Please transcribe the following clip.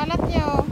Kalat niya oh.